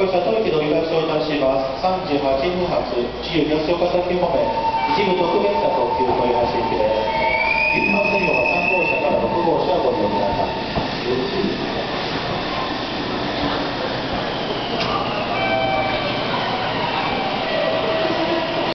こ社車当駅のり返しをいたします。38分発自由東岡崎方面一部特別な特急をいります。